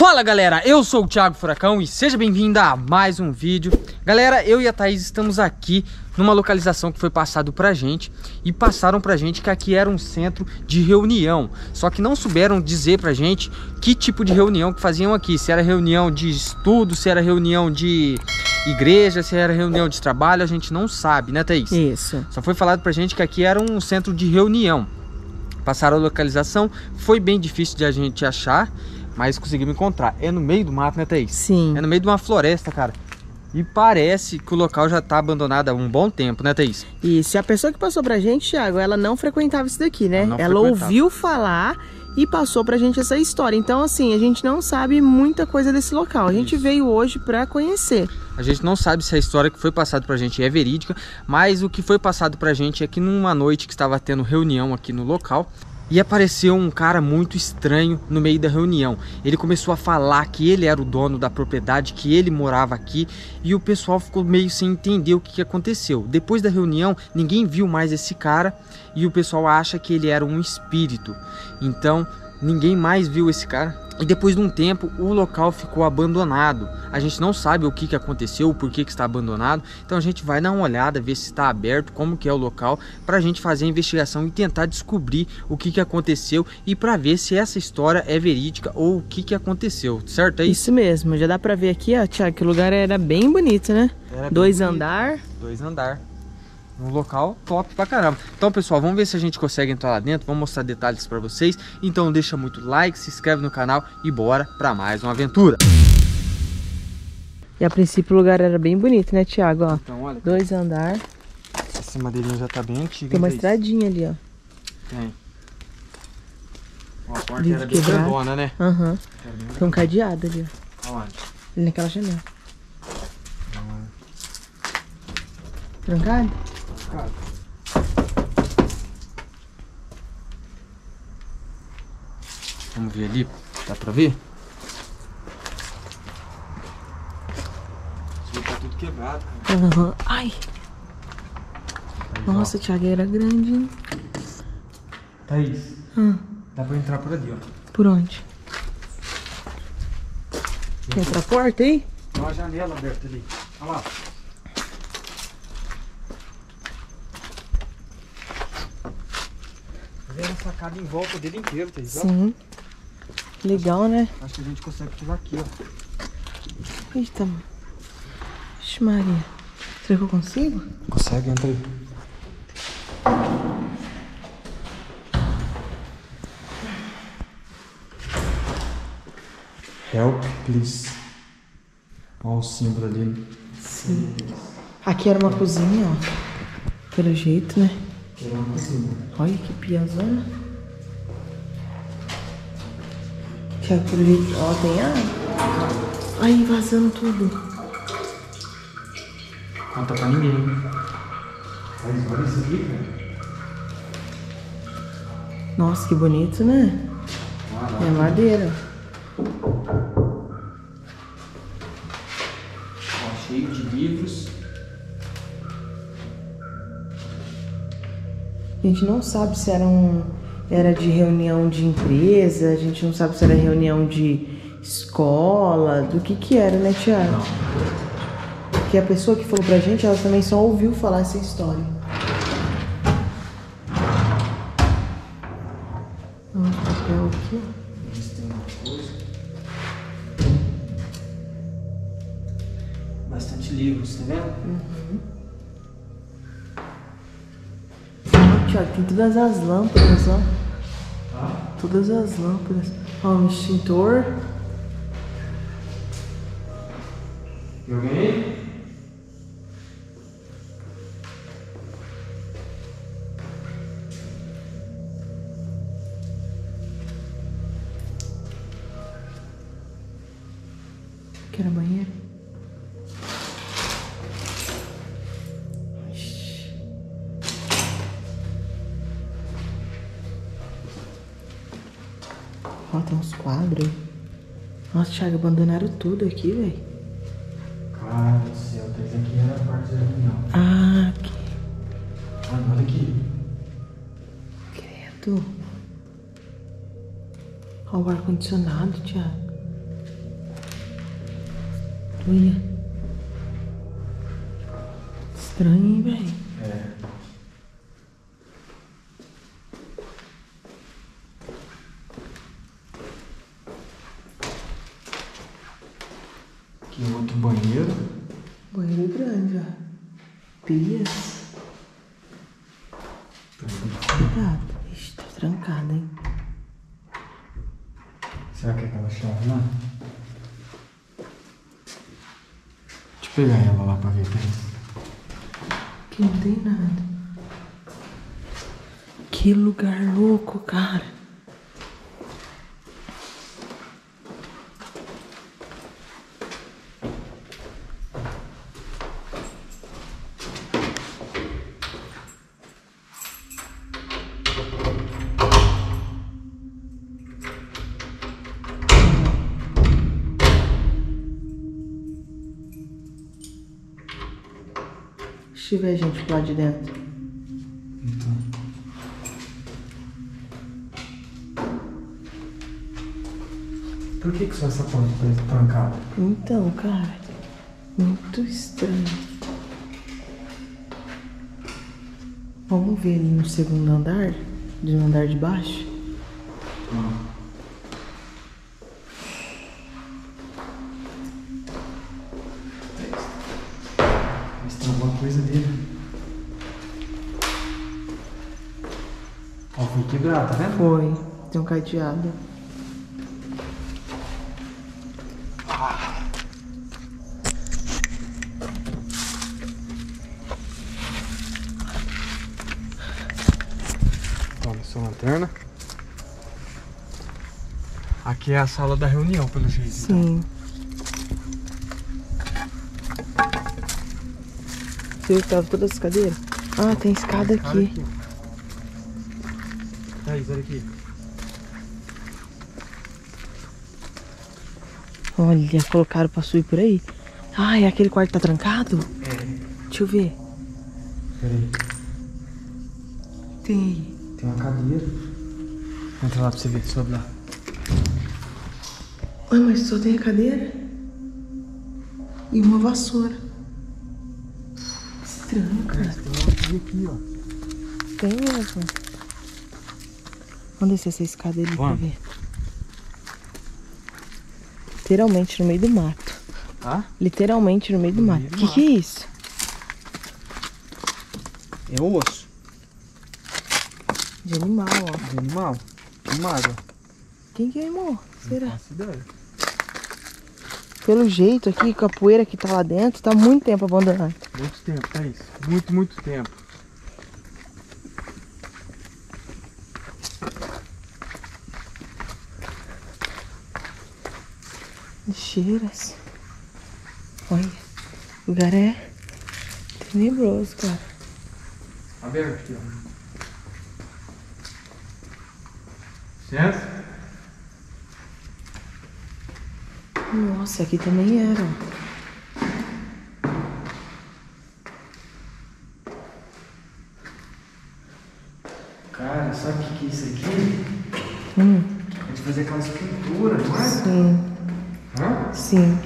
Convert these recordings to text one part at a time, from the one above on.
Fala galera, eu sou o Thiago Furacão e seja bem-vindo a mais um vídeo. Galera, eu e a Thaís estamos aqui numa localização que foi passado pra gente E passaram pra gente que aqui era um centro de reunião. Só que não souberam dizer pra gente que tipo de reunião que faziam aqui Se era reunião de estudo, se era reunião de igreja, se era reunião de trabalho A gente não sabe, né Thaís? Isso. Só foi falado pra gente que aqui era um centro de reunião. Passaram a localização, foi bem difícil de a gente achar mas conseguimos encontrar. É no meio do mato, né, Thaís? Sim. É no meio de uma floresta, cara. E parece que o local já tá abandonado há um bom tempo, né, Thaís? Isso. E a pessoa que passou pra gente, Thiago, ela não frequentava isso daqui, né? Ela, ela ouviu falar e passou pra gente essa história. Então, assim, a gente não sabe muita coisa desse local. A gente isso. veio hoje pra conhecer. A gente não sabe se a história que foi passada pra gente é verídica, mas o que foi passado pra gente é que numa noite que estava tendo reunião aqui no local, e apareceu um cara muito estranho no meio da reunião. Ele começou a falar que ele era o dono da propriedade, que ele morava aqui e o pessoal ficou meio sem entender o que aconteceu. Depois da reunião, ninguém viu mais esse cara e o pessoal acha que ele era um espírito. Então, ninguém mais viu esse cara e depois de um tempo, o local ficou abandonado. A gente não sabe o que, que aconteceu, o porquê que está abandonado. Então a gente vai dar uma olhada, ver se está aberto, como que é o local, para a gente fazer a investigação e tentar descobrir o que, que aconteceu e para ver se essa história é verídica ou o que, que aconteceu, certo? É isso? isso mesmo, já dá para ver aqui, ó, Tiago, que o lugar era bem bonito, né? Era Dois andar. Dois andar um local top pra caramba. Então, pessoal, vamos ver se a gente consegue entrar lá dentro. Vamos mostrar detalhes pra vocês. Então, deixa muito like, se inscreve no canal e bora pra mais uma aventura. E a princípio o lugar era bem bonito, né, Thiago? Ó, então, olha. Dois andar. Essa madeirinha já tá bem antiga. Tem uma estradinha ali, ó. Tem. Ó, a porta era bem grandona, né? Aham. Uhum. Tem um cadeado ali, ó. Aonde? Ali naquela janela. Trancado? Vamos ver ali, dá pra ver? Isso tá tudo quebrado, cara. Uhum. Ai! Aí, Nossa, ó. Thiago, era grande, hein? Thaís, hum. dá pra entrar por ali, ó. Por onde? Tem outra porta aí? Tem uma janela aberta ali. Olha lá. Vendo a sacada em volta dele inteiro, tá Sim. Legal, acho, né? Acho que a gente consegue pular aqui, ó. Eita, mano. Vixe Maria. Será que eu consigo? Consegue, entra aí. Help, please. Olha o símbolo ali. Sim. Aqui era uma cozinha, ó. Pelo jeito, né? Olha que piazona. Que acredito. Ó, tem água. Aí, vazando tudo. Conta pra ninguém. Mas olha isso aqui, cara. Nossa, que bonito, né? Ah, é madeira. Ó, cheio de livros. A gente não sabe se era, um, era de reunião de empresa, a gente não sabe se era reunião de escola, do que que era, né, Tiago? Porque a pessoa que falou pra gente, ela também só ouviu falar essa história. Um papel aqui. Bastante livros, tá vendo? Uhum. Tiago, tem todas as lâmpadas, ó. Todas as lâmpadas. Ó, um extintor. E alguém? Que Tem uns quadros. Nossa, Thiago, abandonaram tudo aqui, velho. Cara do céu, esse aqui era a parte da reunião. Ah, aqui. Ah, olha aqui. Credo. Ó, o ar-condicionado, Thiago. Olha. Estranho, hein, velho? É. Aqui outro banheiro. Banheiro grande, ó. Pias. Cuidado. Ixi, tá trancado, hein? Será que é aquela chave lá? Pegar ela lá pra ver, peraí. Aqui não tem nada. Que lugar louco, cara. Se tiver gente lá de dentro. Por que, que só essa porta tá trancada? Então, cara, muito estranho. Vamos ver ali no segundo andar, no andar de baixo. Ó, foi quebrado, tá vendo? Foi, tem um cadeado. Toma sua lanterna. Aqui é a sala da reunião, pelo jeito. então. Sim. Você viu que tava todas as cadeiras? Ah, tem escada Cara, aqui. Thaís, olha aqui. Olha, colocaram pra subir por aí. Ah, é aquele quarto que tá trancado? É. Deixa eu ver. Peraí. Tem aí. Tem uma cadeira. Entra lá pra você ver, sobe lá. Ué, mas só tem a cadeira? E uma vassoura. Estranho, cara. Tem uma aqui, ó. Tem mesmo. Vamos descer essa escada ali pra Vamos. ver. Literalmente no meio do mato. Literalmente no meio do No mato. O que, que é isso? É osso. De animal, ó. De animal. Queimado. Quem queimou? Será? Faço ideia. Pelo jeito aqui, com a poeira que tá lá dentro, tá muito tempo abandonado. Muito tempo, Thaís. Muito, muito tempo. Cheiras. Olha, o lugar é tenebroso, cara. Aberto aqui, ó. Licença? Nossa, aqui também era. ó. Cara, sabe o que, que é isso aqui? Hum, É de fazer aquela escultura, não é? sim, Hã? sim.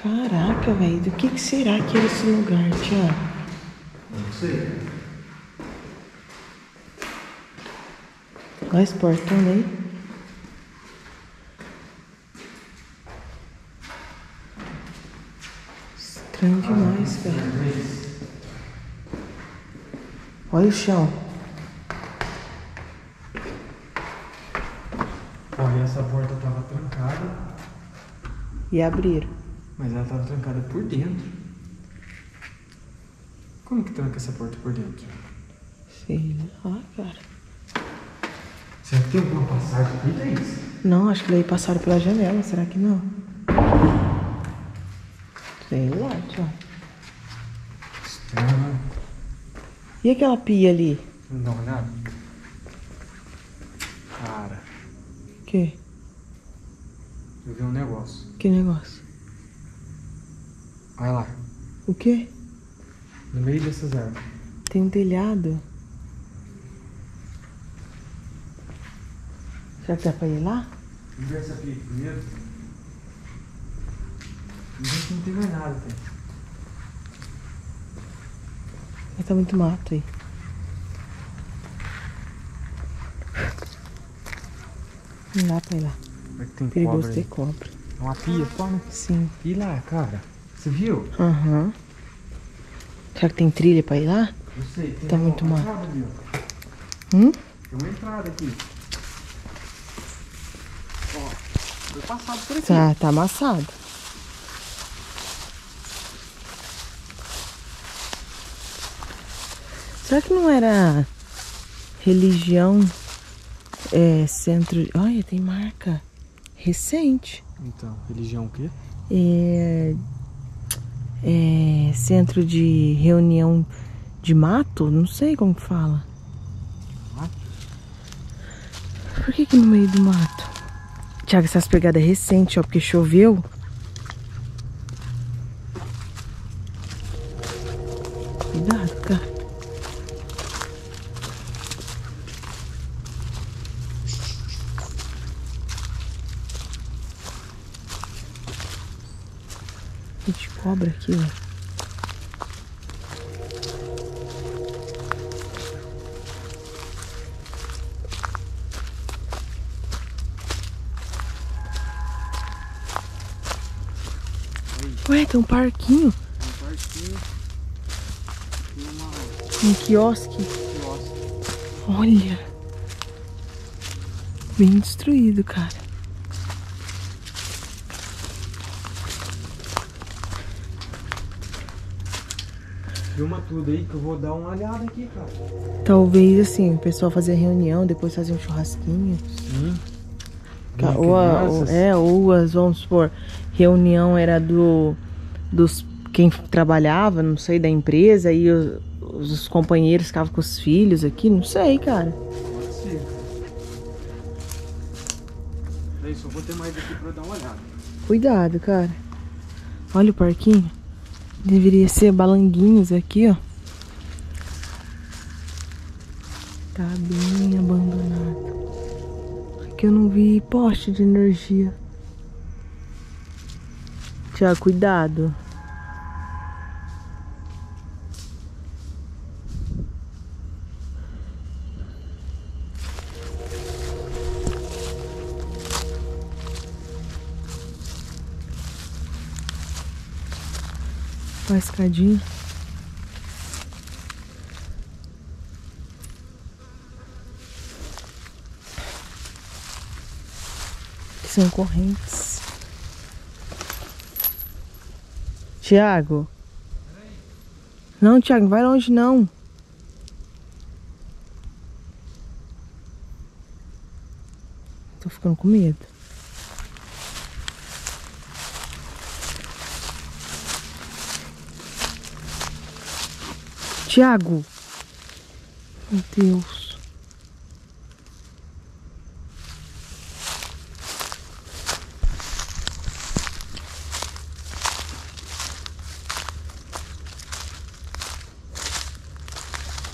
Caraca, velho, do que, que será que era esse lugar, Tiago? Não sei. Olha esse portão aí. Estranho demais, velho. Olha o chão. Olha, essa porta tava trancada, E abriram. mas ela tava trancada por dentro. Como que tranca essa porta por dentro? Sei lá, cara. Será que tem alguma passagem aqui, Thaís? Não, acho que daí passaram pela janela, será que não? Sei lá, tio. Estranho. E aquela pia ali? Não dá uma olhada? Cara, Que? eu vi um negócio. Que negócio? Olha lá, O quê? no meio dessas árvores. Tem um telhado. Será que dá pra ir lá? Vamos ver essa aqui primeiro. Não tem mais nada, tem. Mas tá muito mato aí. Não dá pra ir lá. Como é que tem Perigoso cobra ter cobra. É Uma pia só, né? Sim. E lá, cara? Você viu? Aham. Será que tem trilha pra ir lá? Não sei. Tem Tá uma muito mal. Hum? Tem uma entrada aqui. Ó, foi passado por aqui. Tá, tá amassado. Será que não era religião é, centro. Olha, tem marca recente. Então, religião o quê? É, é, centro de reunião de mato? Não sei como que fala. Mato? Por que que no meio do mato? Tiago, essas pegadas é recente, ó, porque choveu. Cuidado, cara. Gente, cobra aqui, ó. Ué, tem um parquinho, Um parquinho. Tem uma um quiosque. quiosque. Olha. Bem destruído, cara. Filma tudo aí que eu vou dar uma olhada aqui, cara. Talvez assim, o pessoal fazer reunião, depois fazer um churrasquinho. Sim. Ca- Ou, a- ou- é, ou as, vamos supor, reunião era do dos quem trabalhava, não sei, da empresa, e os, os companheiros ficavam com os filhos aqui, não sei, cara. Pode ser. É isso, eu vou ter mais aqui pra dar uma olhada. Cuidado, cara. Olha o parquinho. Deveria ser balanguinhos aqui, ó. Tá bem abandonado. Aqui eu não vi poste de energia. Tiago, cuidado. Ó a escadinha. Que são correntes. Tiago. Não, Tiago, não vai longe não. Tô ficando com medo. Tiago. Meu Deus.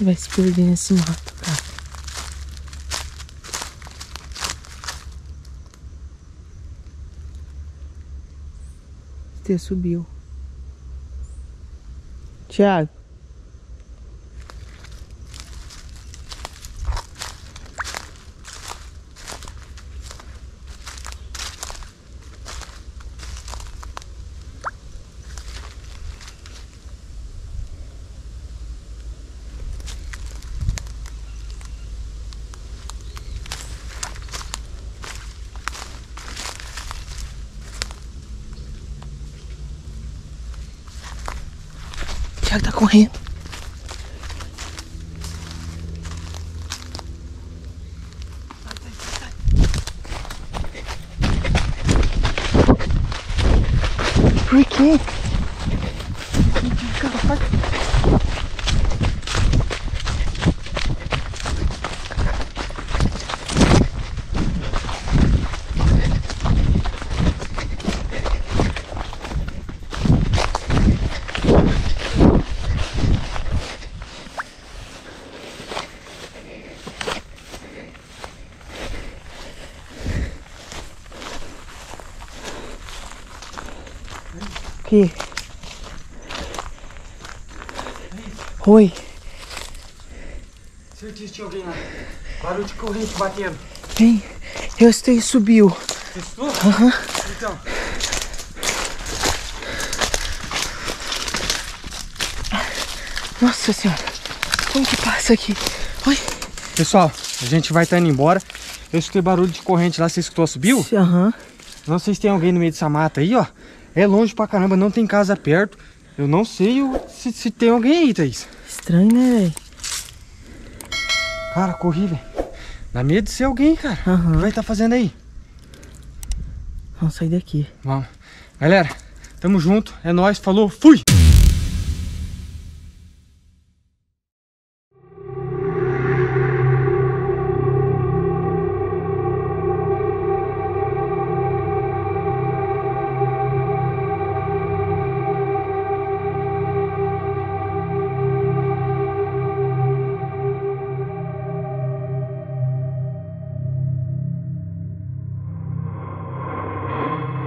Vai se perder nesse mato, cara. Você subiu. Tiago. Tiago tá correndo. Quê? Oi. Tinha alguém lá. Barulho de corrente batendo. Vem. Eu sei, subiu. Testou? Aham. Então. Nossa senhora. Como que passa aqui? Oi. Pessoal, a gente vai estar indo embora. Eu escutei barulho de corrente lá. Você escutou? Subiu? Aham. Não sei se tem alguém no meio dessa mata aí, ó. É longe pra caramba, não tem casa perto. Eu não sei o- se, se tem alguém aí, Thaís. Estranho, né, velho? Cara, corri, velho. Dá medo de ser alguém, cara. O Aham. que vai estar fazendo aí? Vamos sair daqui. Vamos. Galera, tamo junto. É nóis. Falou. Fui!